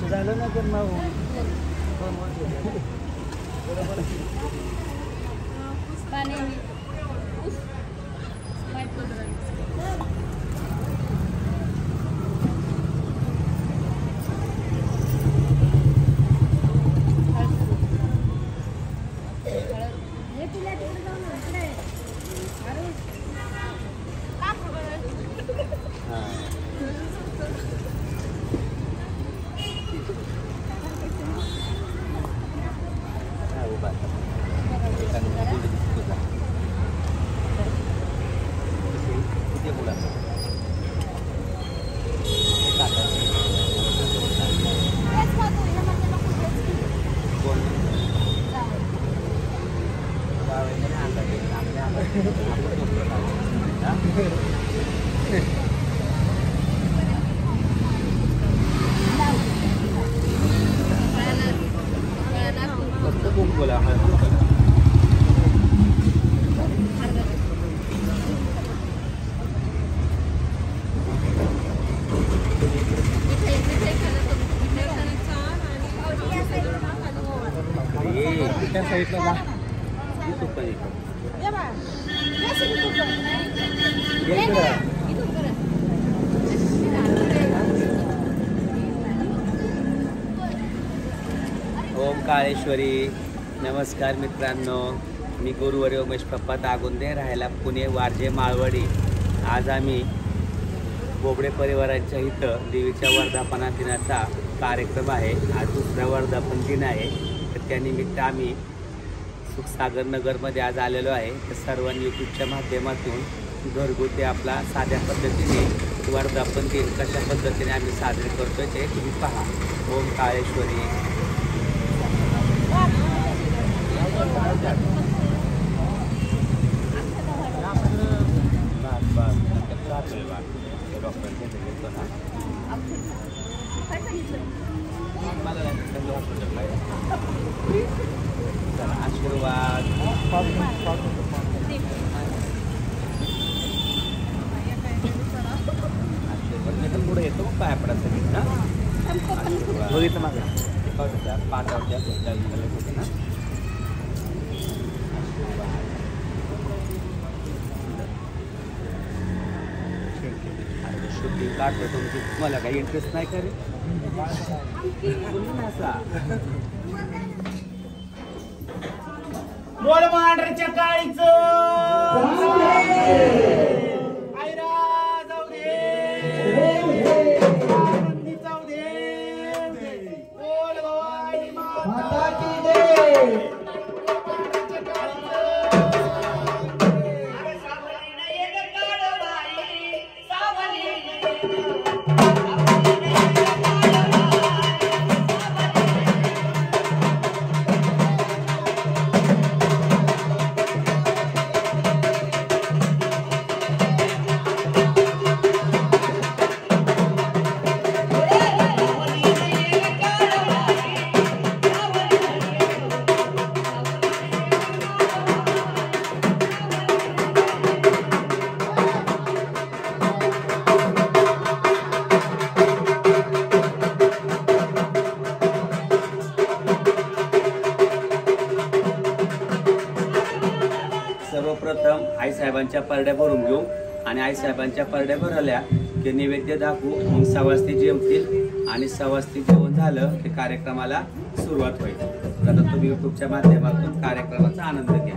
झालं ना तर मग दोन साईडला जा. ओम काळेश्वरी. नमस्कार मित्रांनो. मी गुरुवारी उमेश पप्पा तागुंदे राहायला पुणे वारजे माळवडी. आज आम्ही बोबडे परिवाराच्या इथं देवीच्या वर्धापना दिनाचा कार्यक्रम आहे. आज दुसरा वर्धापन दिन आहे. तर त्यानिमित्त आम्ही सुखसागर नगरमध्ये आज आलेलो आहे. तर सर्वांनी यूट्यूबच्या माध्यमातून घरगुती आपला साध्या पद्धतीने वर्धापन दिन कशा पद्धतीने आम्ही साजरे करतो ते तुम्ही पहा. ओम काळेश्वरी. शुद्धी काढतो तुमची मला काही इंटरेस्ट नाही करे बोल मांढरच्या काळीचं. आणि आईसाहेबांच्या परड्या भरल्या की नैवेद्य दाखवू. मग सवास्ती जेवतील आणि सवास्ती जेवण झालं की कार्यक्रमाला सुरुवात होईल. तर तुम्ही युट्यूबच्या माध्यमातून कार्यक्रमाचा आनंद घ्या.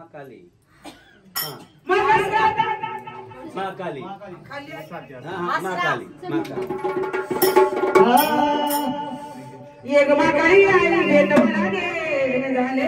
महाकाली. महाकाली. महाकाली. महाकाली. महाकाली. झाले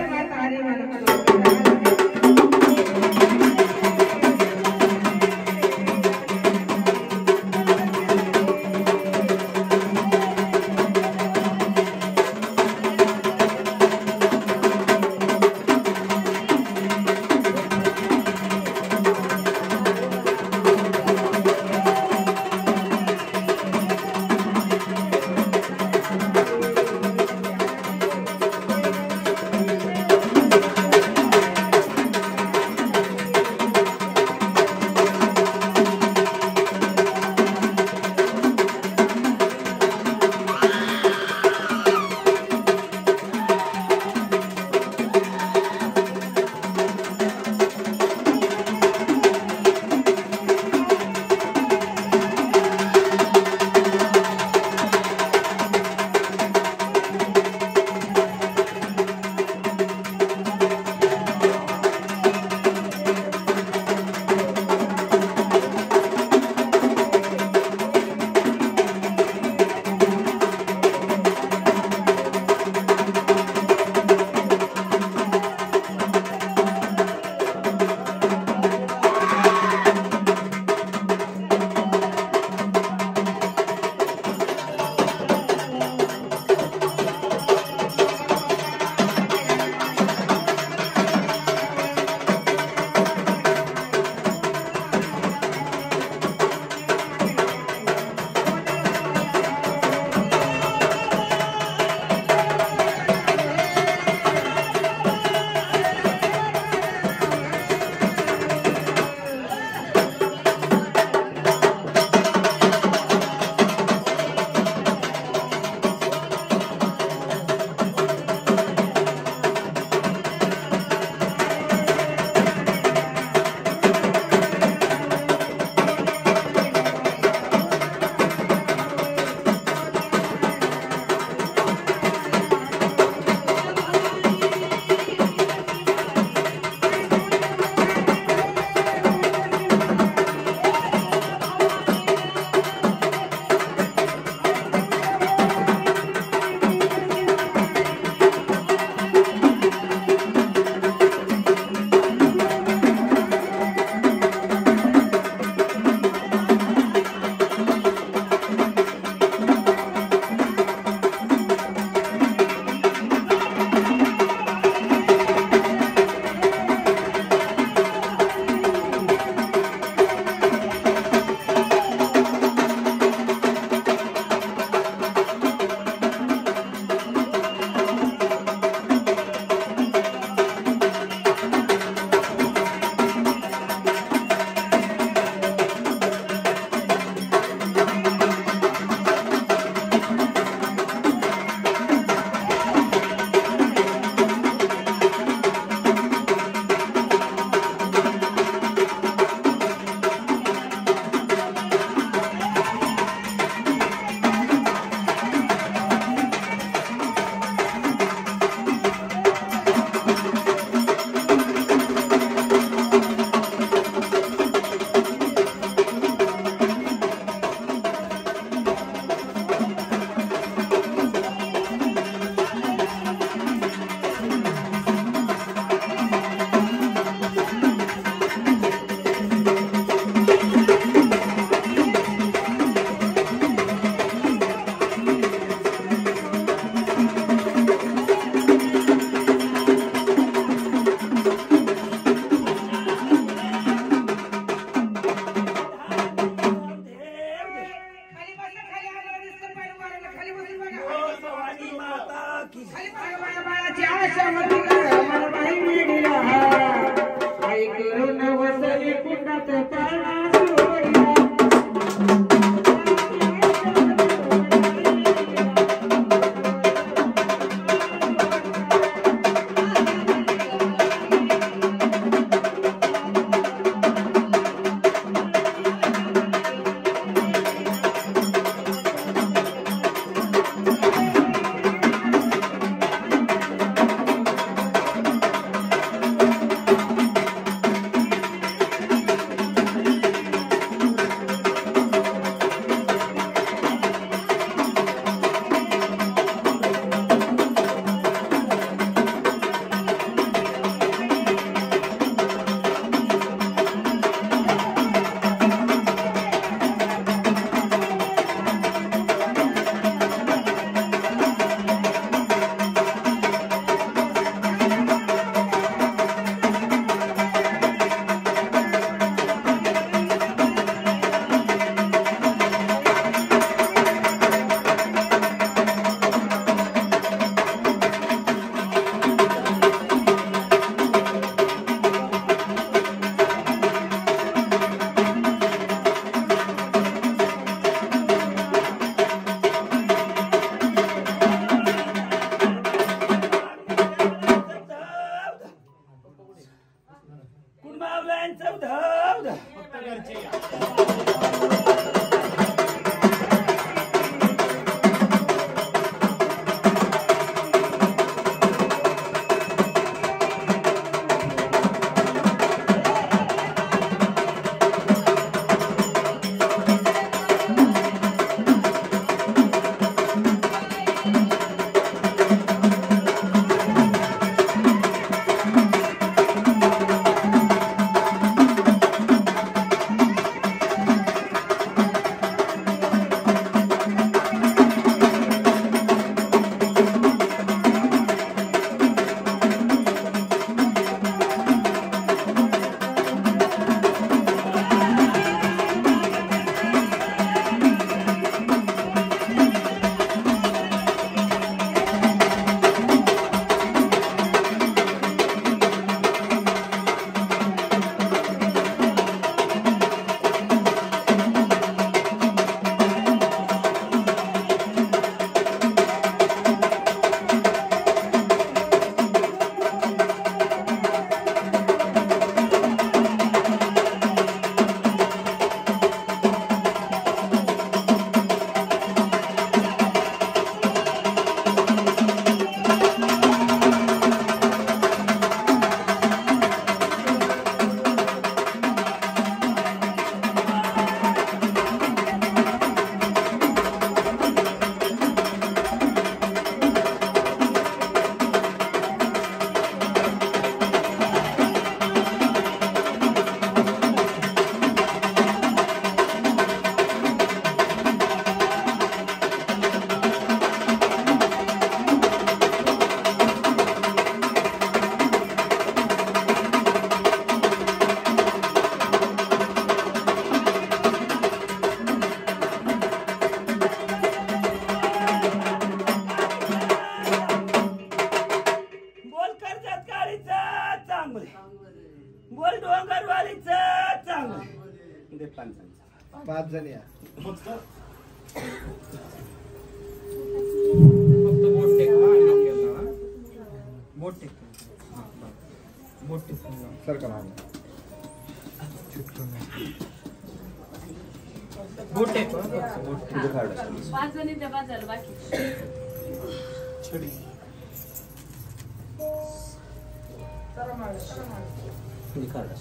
Ricardo.